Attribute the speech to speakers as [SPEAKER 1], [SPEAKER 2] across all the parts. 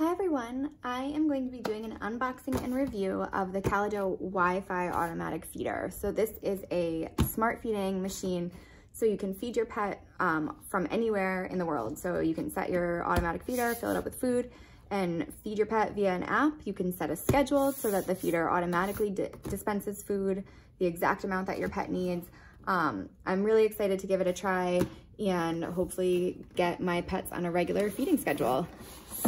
[SPEAKER 1] Hi everyone, I am going to be doing an unboxing and review of the Kalado Wi-Fi automatic feeder. So this is a smart feeding machine so you can feed your pet um, from anywhere in the world. So you can set your automatic feeder, fill it up with food, and feed your pet via an app. You can set a schedule so that the feeder automatically di dispenses food, the exact amount that your pet needs. Um, I'm really excited to give it a try and hopefully get my pets on a regular feeding schedule.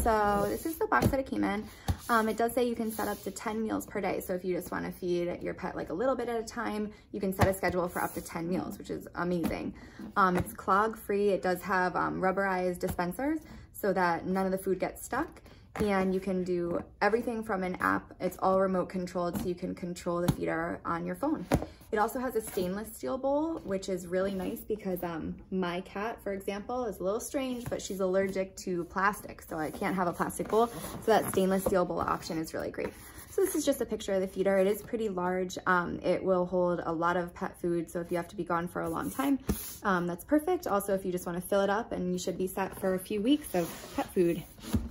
[SPEAKER 1] So this is the box that it came in. Um, it does say you can set up to 10 meals per day. So if you just want to feed your pet like a little bit at a time, you can set a schedule for up to 10 meals, which is amazing. Um, it's clog free. It does have um, rubberized dispensers so that none of the food gets stuck and you can do everything from an app. It's all remote controlled so you can control the feeder on your phone. It also has a stainless steel bowl, which is really nice because um, my cat, for example, is a little strange, but she's allergic to plastic, so I can't have a plastic bowl. So that stainless steel bowl option is really great. So this is just a picture of the feeder. It is pretty large. Um, it will hold a lot of pet food, so if you have to be gone for a long time, um, that's perfect. Also, if you just want to fill it up, and you should be set for a few weeks of pet food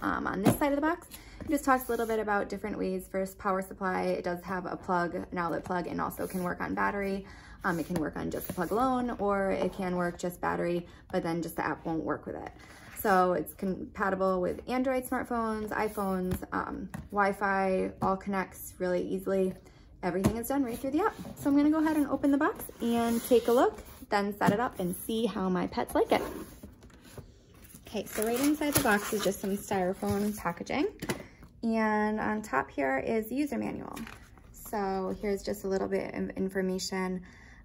[SPEAKER 1] um, on this side of the box. Just talks a little bit about different ways for power supply. It does have a plug, an outlet plug, and also can work on battery. Um, it can work on just the plug alone, or it can work just battery, but then just the app won't work with it. So it's compatible with Android smartphones, iPhones, um, Wi-Fi, all connects really easily. Everything is done right through the app. So I'm gonna go ahead and open the box and take a look, then set it up and see how my pets like it. Okay, so right inside the box is just some styrofoam packaging. And on top here is the user manual. So here's just a little bit of information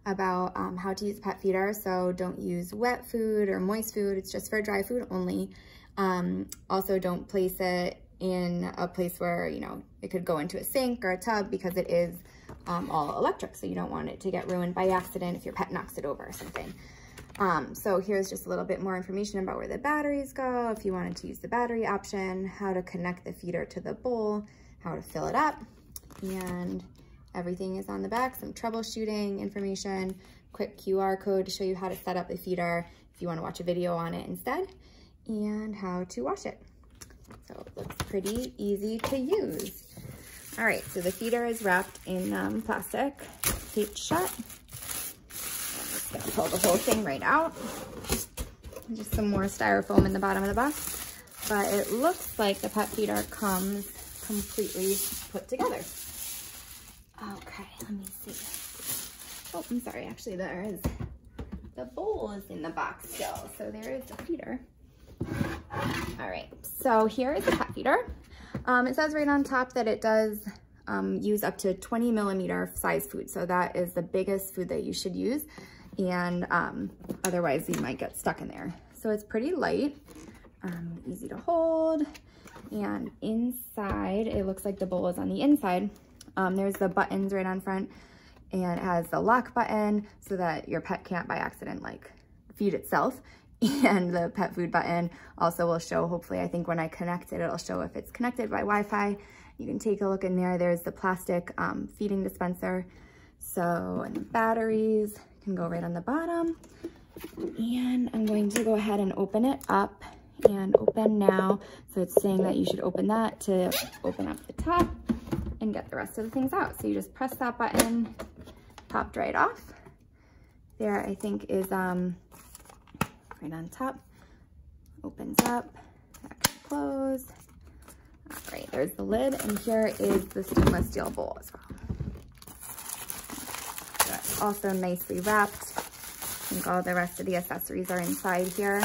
[SPEAKER 1] about um, how to use pet feeder. So don't use wet food or moist food. It's just for dry food only. Um, also don't place it in a place where, you know, it could go into a sink or a tub because it is um, all electric. So you don't want it to get ruined by accident if your pet knocks it over or something. Um, so here's just a little bit more information about where the batteries go, if you wanted to use the battery option, how to connect the feeder to the bowl, how to fill it up, and everything is on the back, some troubleshooting information, quick QR code to show you how to set up the feeder if you wanna watch a video on it instead, and how to wash it. So it looks pretty easy to use. All right, so the feeder is wrapped in um, plastic, taped shut gonna pull the whole thing right out. Just some more styrofoam in the bottom of the box. But it looks like the pet feeder comes completely put together. Okay, let me see. Oh, I'm sorry, actually there is, the bowl is in the box still. So there is the feeder. All right, so here is the pet feeder. Um, it says right on top that it does um, use up to 20 millimeter size food. So that is the biggest food that you should use and um, otherwise you might get stuck in there. So it's pretty light, um, easy to hold. And inside, it looks like the bowl is on the inside. Um, there's the buttons right on front and it has the lock button so that your pet can't by accident like feed itself. And the pet food button also will show, hopefully, I think when I connect it, it'll show if it's connected by Wi-Fi. You can take a look in there. There's the plastic um, feeding dispenser. So, and batteries, can go right on the bottom. And I'm going to go ahead and open it up and open now. So it's saying that you should open that to open up the top and get the rest of the things out. So you just press that button, popped right off. There, I think is um, right on top. Opens up, that can close. All right, there's the lid, and here is the stainless steel bowl as well also nicely wrapped. I think all the rest of the accessories are inside here.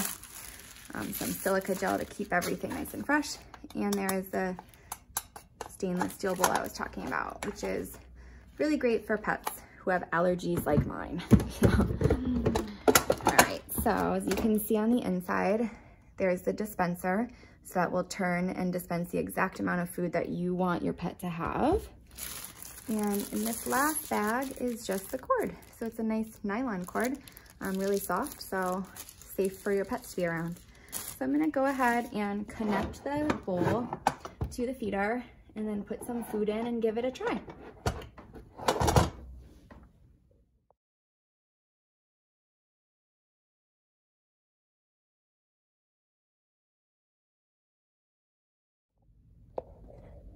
[SPEAKER 1] Um, some silica gel to keep everything nice and fresh. And there is the stainless steel bowl I was talking about, which is really great for pets who have allergies like mine. all right, so as you can see on the inside, there's the dispenser. So that will turn and dispense the exact amount of food that you want your pet to have. And in this last bag is just the cord. So it's a nice nylon cord, um, really soft, so safe for your pets to be around. So I'm gonna go ahead and connect the bowl to the feeder and then put some food in and give it a try.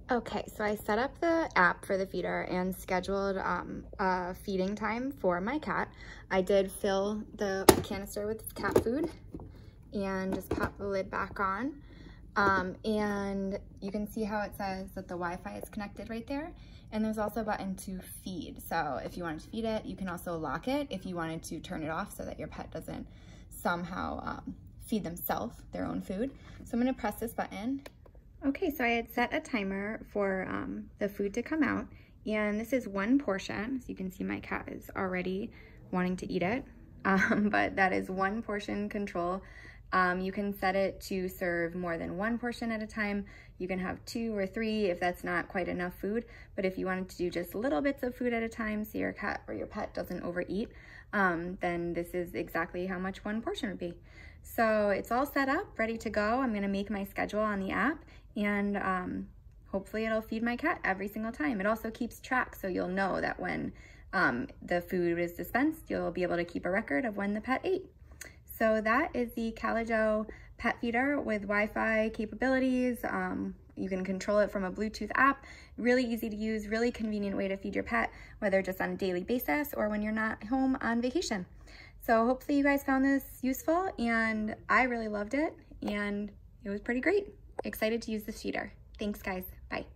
[SPEAKER 1] Okay, so I set up the app for the feeder and scheduled um, a feeding time for my cat. I did fill the canister with cat food and just pop the lid back on. Um, and you can see how it says that the Wi-Fi is connected right there. And there's also a button to feed. So if you wanted to feed it, you can also lock it if you wanted to turn it off so that your pet doesn't somehow um, feed themselves their own food. So I'm gonna press this button. Okay, so I had set a timer for um, the food to come out and this is one portion. So you can see my cat is already wanting to eat it, um, but that is one portion control. Um, you can set it to serve more than one portion at a time. You can have two or three if that's not quite enough food. But if you wanted to do just little bits of food at a time so your cat or your pet doesn't overeat, um, then this is exactly how much one portion would be. So it's all set up, ready to go. I'm gonna make my schedule on the app and um, hopefully it'll feed my cat every single time. It also keeps track so you'll know that when um, the food is dispensed, you'll be able to keep a record of when the pet ate. So that is the Kalado pet feeder with Wi-Fi capabilities. Um, you can control it from a Bluetooth app. Really easy to use, really convenient way to feed your pet, whether just on a daily basis or when you're not home on vacation. So hopefully you guys found this useful and I really loved it and it was pretty great. Excited to use this feeder. Thanks guys, bye.